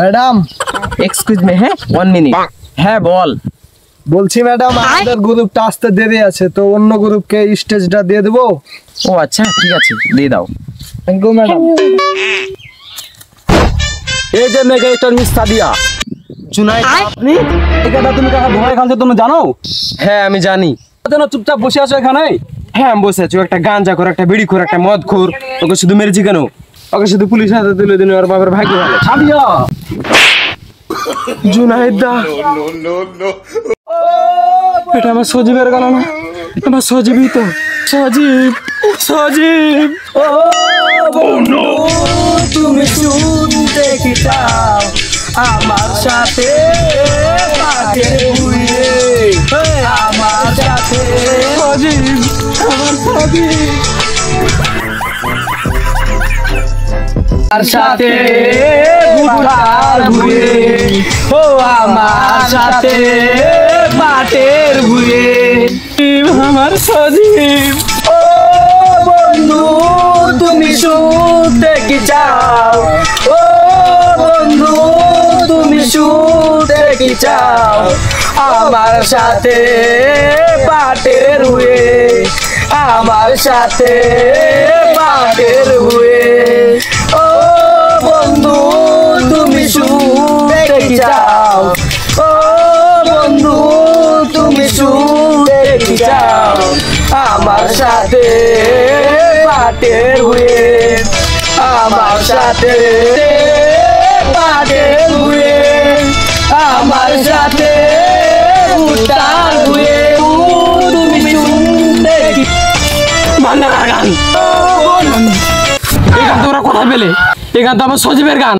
Madam excuse me হ্যাঁ? One minute হ্যাঁ বল। বলছি ম্যাডাম আমাদের গ্রুপটা আসতে দেরি আছে তো অন্য গ্রুপকে স্টেজটা দিয়ে দেবো? ও আচ্ছা ঠিক আছে দিয়ে দাও। থ্যাংক ইউ ম্যাডাম এই যে মেগা স্টার মিস সাদিয়া চুনাই আপনি? এটা তুমি কাকা ভয় খালছো তুমি জানো? হ্যাঁ আমি জানি। যেন চুপচাপ বসে আছো এখানে? হ্যাঁ আমি বসে আছি একটা গাঞ্জা খোর একটা বিড়ি খোর একটা মদ খোর ওকে শুধু মেরেছি কেন? ওকে শুধু পুলিশ হাতে তুলে দিন ওর বাবার ভাগ্য ভালো। সাদিয়া জুনাইদ। দা এটা আমার সজীবের গান না আমার সজীবই তো। সজীব সজীব। তুমি শুনতে কি চাও আমার সাথে পাকে ঘুরে আমার সাথে সজীব আমার সজীব। আর সাথে ঘুরে ও আমার সাথে পাটের ঘুরে আমার সজীব। ও বন্ধু তুমি শুনতে কি চাও? ও বন্ধু তুমি শুনতে কি চাও? আমার সাথে পাটের হুয়ে আমার সাথে পাটের হুয়ে সাথে পাটের হয়ে আমার সাথে পাটের হয়ে আমার সাথে হয়ে তুমি শুনতে কি মান্না গান। এই গান তোমরা কথা পেলে এই গান তো আমার সজীবের গান।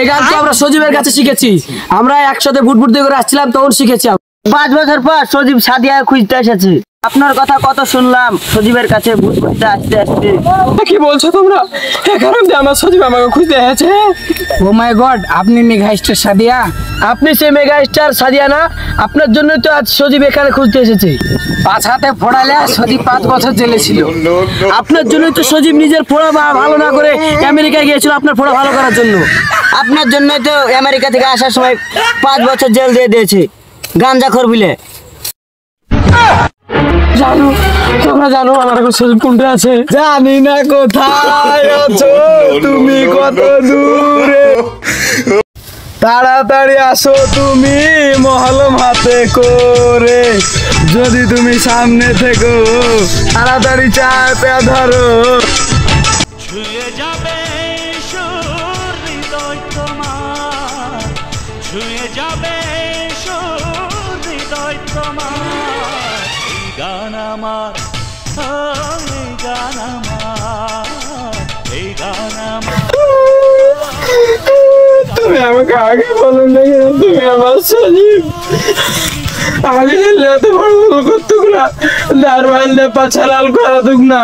এই গান তো আমরা সজীবের কাছে শিখেছি। আমরা একসাথে বুটবুট দিয়ে করে আসছিলাম তখন শিখেছি। পাঁচ বছর পর সজীব সাদিয়া খুঁজতে এসেছে। আপনার কথা কত শুনলাম সজীবের কাছে বুটবুটতে আসতে আসতে। কি বলছো তোমরা? কারণ যে আমার সজীব আমাকে খুঁজতে এসেছে। ও মাই গড আপনি মেঘা স্টার সাদিয়া? আপনি সেই মেগা স্টার সাদিয়া না? আপনার জন্যই তো আজ সজীব এখানে খুঁজতে এসেছে। পাঁচ হাতে ফোড়ালে সজীব পাঁচ বছর জেলে ছিল। আপনার জন্যই তো সজীব নিজের ফোড়া বা- ভালো না করে আমেরিকায় গিয়েছিল আপনার ফোড়া ভালো করার জন্য। আপনার জন্যই তো আমেরিকা থেকে আসার সময় পাঁচ বছর জেল দিয়ে দিয়েছে। গাঞ্জা খর বিলে জানো তোমরা জানো আমার এখন কোনটা আছে? জানি না কোথায় আছো তুমি কত দূরে। তাড়াতাড়ি আসো তুমি মহলম হাতে করে। যদি তুমি সামনে থেকো তাড়াতাড়ি চাপে ধরো। ছুঁয়ে যাবে সুর হৃদয় তোমার। ছুঁয়ে যাবে হৃদয় তোমার। এই গান আমার এই গান আমার এই গান আমার। তুমি আমাকে আগে বলো না কেন? তুমি আমার সজীব। আগে দিলে এত বড় ভুল করতুক না। দারওয়াল দে পাছা লাল করা না